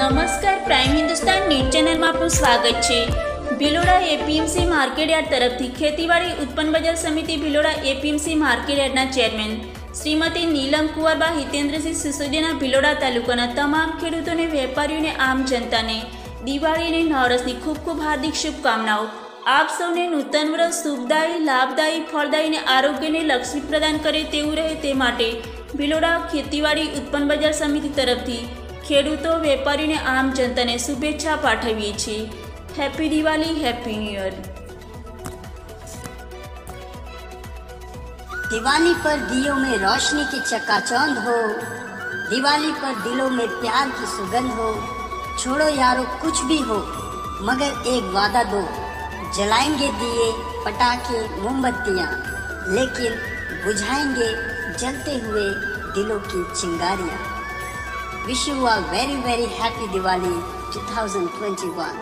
નમસ્કાર, prime Hindustan news ચેનલમાં આપનું સ્વાગત છે. ભિલોડા એપીએમસી માર્કેટયાર્ડ તરફથી ખેતીવાડી ઉત્પન્ન બજાર સમિતિ ભિલોડા એપીએમસી માર્કેટયાર્ડના ચેરમેન શ્રીમતી નીલમ કુંવરબા, હિતેન્દ્રસિંહ સિસોદિયાના ભિલોડા તાલુકાના તમામ ખેડૂતોને, વેપારીઓને, આમ જનતાને દિવાળી અને નવરસની ખૂબ ખૂબ હાર્દિક શુભકામનાઓ. આપ સૌને નૂતન વર્ષ શુભદાયી લાભદાયી ફળદાયી અને આરોગ્યને લક્ષ્મી પ્રદાન કરે તેવું રહે તે માટે ભિલોડા ખેતીવાડી ઉત્પન્ન બજાર સમિતિ તરફથી ખેડૂતો વેપારીઓને આમ જનતાને શુભેચ્છા પાઠવીએ છીએ happy Diwali happy new year Diwali पर दियों में रोशनी की चकाचौंध हो दिवाली पर दिलों में प्यार की सुगंध हो छोड़ो यारो कुछ भी हो मगर एक वादा दो जलाएँगे दिए पटाखे, मोमबत्तियाँ, लेकिन बुझाएँगे जलते हुए दिलों की चिंगारियाँ। Wish you are very very happy Diwali 2021